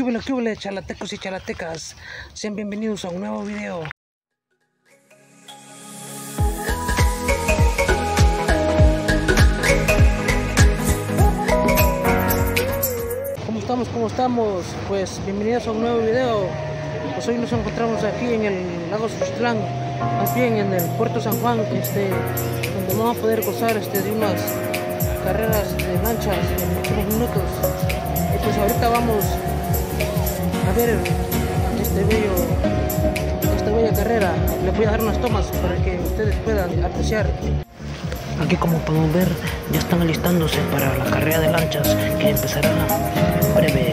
¿Qué huele, qué chalatecos y chalatecas? Sean bienvenidos a un nuevo video. ¿Cómo estamos? ¿Cómo estamos? Pues bienvenidos a un nuevo video. Pues hoy nos encontramos aquí en el lago Sustlán, más en el puerto San Juan, este, donde vamos a poder gozar este, de unas carreras de lanchas en unos minutos. Y pues ahorita vamos a ver este bello, esta bella carrera. Les voy a dar unas tomas para que ustedes puedan apreciar. Aquí como podemos ver ya están alistándose para la carrera de lanchas que empezará en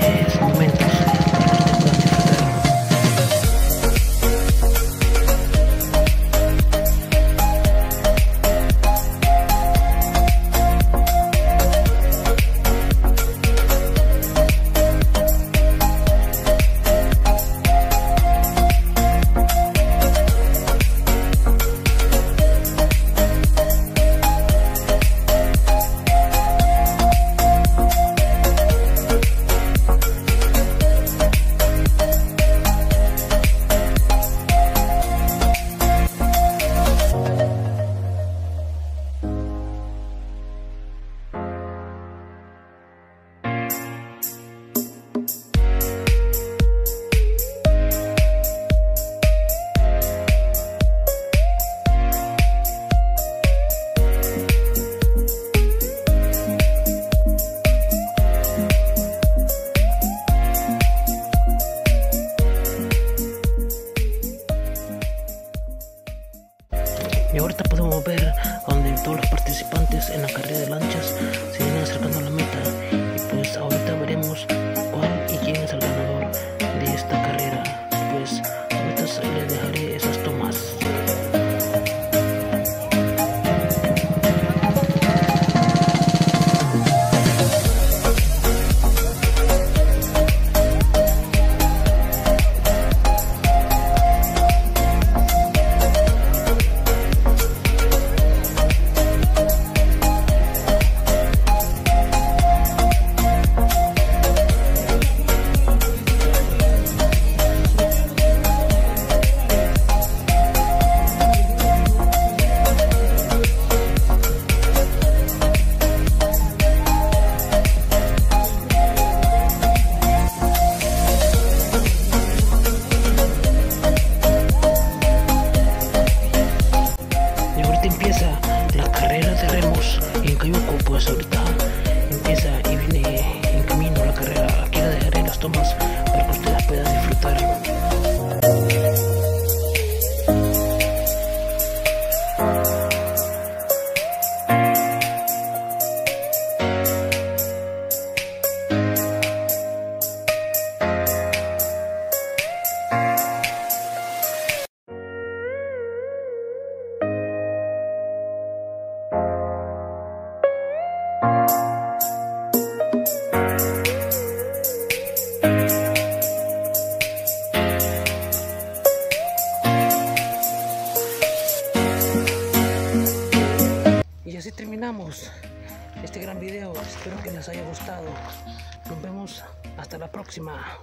Y ahorita podemos ver donde todos los participantes en la carrera de lanchas se vienen acercando a la meta. Y pues ahorita veremos cuál y quién es el ganador de esta carrera. Pues ahorita les dejaré esas Cayuco, pues ahorita empieza Y así terminamos este gran video. Espero que les haya gustado. Nos vemos hasta la próxima.